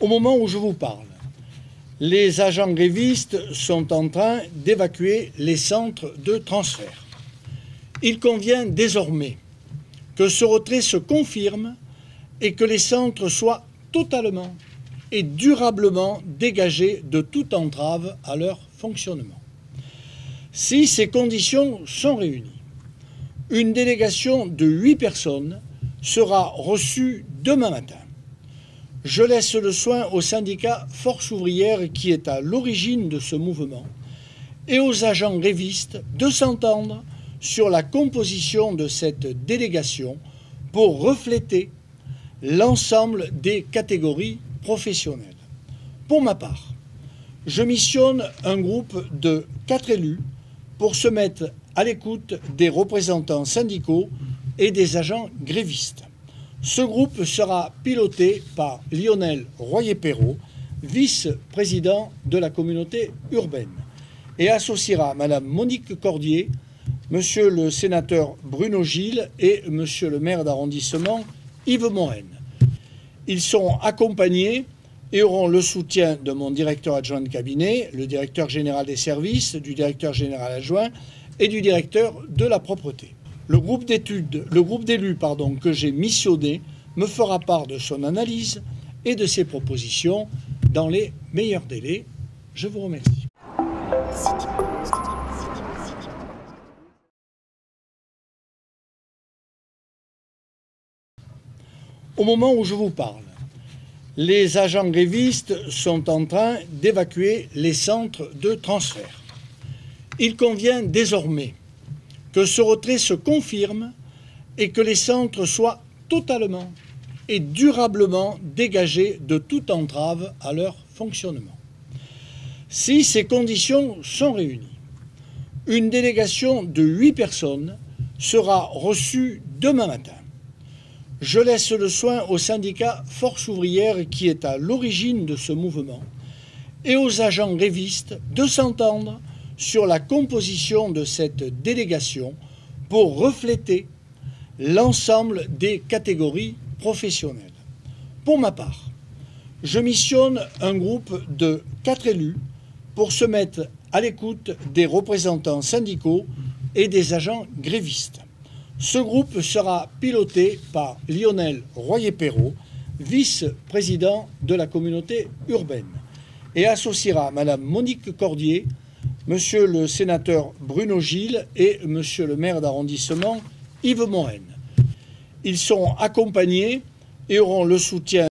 Au moment où je vous parle, les agents grévistes sont en train d'évacuer les centres de transfert. Il convient désormais que ce retrait se confirme et que les centres soient totalement et durablement dégagés de toute entrave à leur fonctionnement. Si ces conditions sont réunies, une délégation de huit personnes sera reçue demain matin je laisse le soin au syndicat Force ouvrière qui est à l'origine de ce mouvement et aux agents grévistes de s'entendre sur la composition de cette délégation pour refléter l'ensemble des catégories professionnelles. Pour ma part, je missionne un groupe de quatre élus pour se mettre à l'écoute des représentants syndicaux et des agents grévistes. Ce groupe sera piloté par Lionel Royer-Perrault, vice-président de la communauté urbaine, et associera Madame Monique Cordier, Monsieur le sénateur Bruno Gilles et Monsieur le maire d'arrondissement Yves Moren. Ils sont accompagnés et auront le soutien de mon directeur adjoint de cabinet, le directeur général des services, du directeur général adjoint et du directeur de la propreté. Le groupe le groupe d'élus pardon, que j'ai missionné me fera part de son analyse et de ses propositions dans les meilleurs délais. Je vous remercie. Au moment où je vous parle, les agents grévistes sont en train d'évacuer les centres de transfert. Il convient désormais que ce retrait se confirme et que les centres soient totalement et durablement dégagés de toute entrave à leur fonctionnement. Si ces conditions sont réunies, une délégation de huit personnes sera reçue demain matin. Je laisse le soin au syndicat Force ouvrière qui est à l'origine de ce mouvement et aux agents grévistes de s'entendre sur la composition de cette délégation pour refléter l'ensemble des catégories professionnelles. Pour ma part, je missionne un groupe de quatre élus pour se mettre à l'écoute des représentants syndicaux et des agents grévistes. Ce groupe sera piloté par Lionel Royer-Perrault, vice-président de la communauté urbaine, et associera Madame Monique Cordier, Monsieur le sénateur Bruno Gilles et Monsieur le maire d'arrondissement Yves Moren. Ils sont accompagnés et auront le soutien